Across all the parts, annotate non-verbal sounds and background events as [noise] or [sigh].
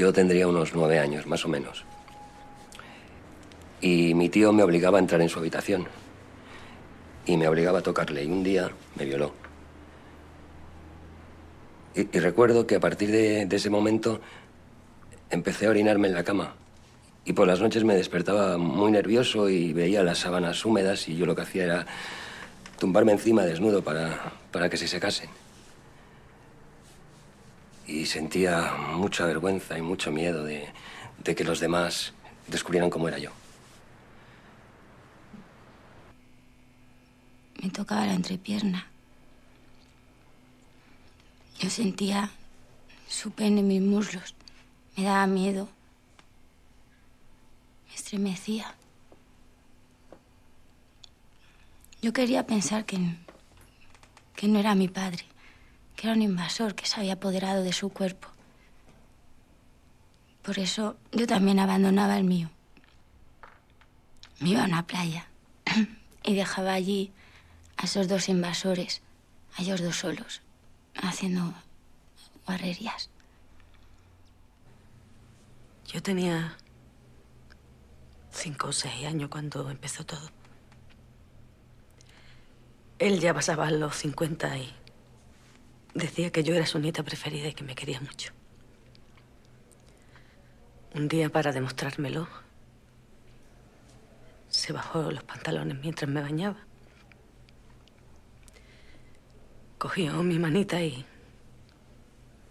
Yo tendría unos nueve años, más o menos. Y mi tío me obligaba a entrar en su habitación. Y me obligaba a tocarle. Y un día me violó. Y, recuerdo que a partir de, de ese momento empecé a orinarme en la cama. Y por las noches me despertaba muy nervioso y veía las sábanas húmedas y yo lo que hacía era tumbarme encima desnudo para, para que se secasen. Y sentía mucha vergüenza y mucho miedo de, que los demás descubrieran cómo era yo. Me tocaba la entrepierna. Yo sentía su pene en mis muslos. Me daba miedo. Me estremecía. Yo quería pensar que, que no era mi padre, que era un invasor que se había apoderado de su cuerpo. Por eso yo también abandonaba el mío. Me iba a una playa [clears throat] y dejaba allí a esos dos invasores, a ellos dos solos, haciendo guarrerías. Yo tenía cinco o seis años cuando empezó todo. Él ya pasaba los 50 y decía que yo era su nieta preferida y que me quería mucho. Un día, para demostrármelo, se bajó los pantalones mientras me bañaba. Cogió mi manita y,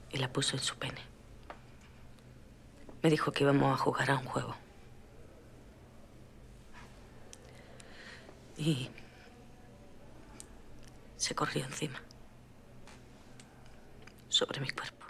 y la puso en su pene. Me dijo que íbamos a jugar a un juego. Y se corrió encima sobre mi cuerpo.